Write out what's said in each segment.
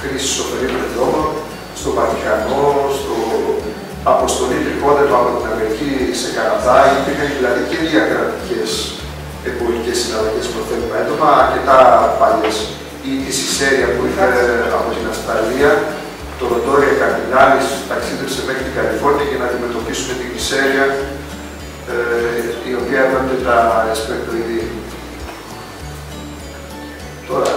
χρήση σοφερίνων δρόμων, στο Βατικανό, στο αποστολή τριχόντων από την Αμερική σε Καναδά. Υπήρχαν δηλαδή και διακρατικές εμπορικές συναλλαγές προ θέλουμε έντομα, αρκετά παλιές. Ή τη Ισέρια που ήρθε από την Αυστραλία, το Ροτόρια Καρδινάλης ταξίδεψε μέχρι την Καλιφόρνια για να αντιμετωπίσουμε την Ισέρια, ε, η οποία έβαλε τα εσπεκτοειδή. Τώρα,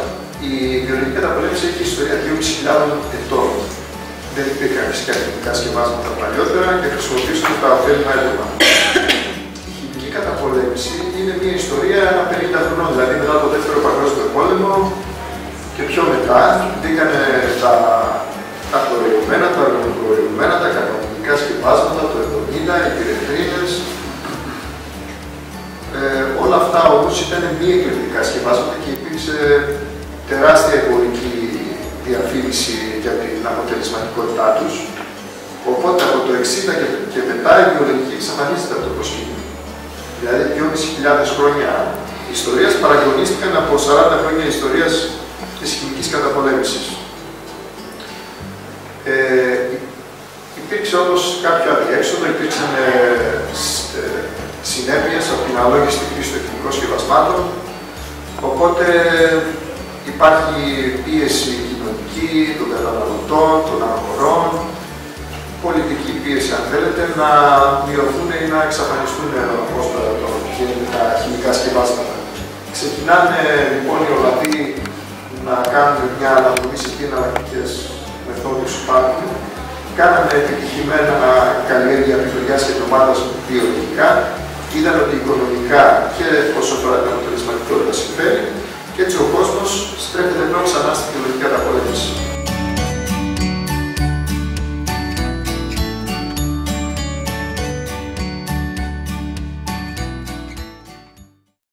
η βιολογική καταπολέμηση έχει ιστορία 2.500 ετών. Δεν υπήρχαν φυσικά χημικά σκευάσματα παλιότερα και χρησιμοποιήσαν τα ωφέλιμα έντομα. Η χημική καταπολέμηση είναι μια ιστορία ένα 50 χρονών, δηλαδή μετά το δεύτερο παγκόσμιο πόλεμο και πιο μετά μπήκαν τα, τα χορηγούμενα, τα οργανωμένα, τα κανονικά σκευάσματα, το 70, οι πυρετρίνες, ε, όλα αυτά όμως ήταν μη εκπαιδευτικά σκευάσματα και υπήρξε τεράστια εμπορική διαφήμιση για την αποτελεσματικότητά τους. Οπότε από το 60 και, και μετά η βιολογική εξαφανίζεται από το προσκήνιο. Δηλαδή 2.500 χρόνια ιστορίας παραγωνίστηκαν από 40 χρόνια ιστορίας της χημικής καταπολέμησης. Ε, υπήρξε όμως κάποιο αδιέξοδο, υπήρξαν ε, ε, συνέπειες από την αλόγιστη χρήση των χημικών σκευασμάτων, οπότε υπάρχει πίεση κοινωνική των καταναλωτών, των αγορών, πολιτική πίεση αν θέλετε, να μειωθούν ή να εξαφανιστούν όπως τα χημικά σκευάσματα. Ξεκινάνε λοιπόν οι Ολλανδοί να κάνουν μια αναδρομή σε τι εναλλακτικές μεθόδους υπάρχουν. Κάνανε επιτυχημένα καλλιέργεια πυρογιάς και ντομάτας βιολογικά. Είδαν ότι οικονομικά και όσο αφορά την αποτελεσματικότητα συμφέρει και έτσι ο κόσμος στρέφεται πλέον ξανά στην κοινωνική καταπολέμηση.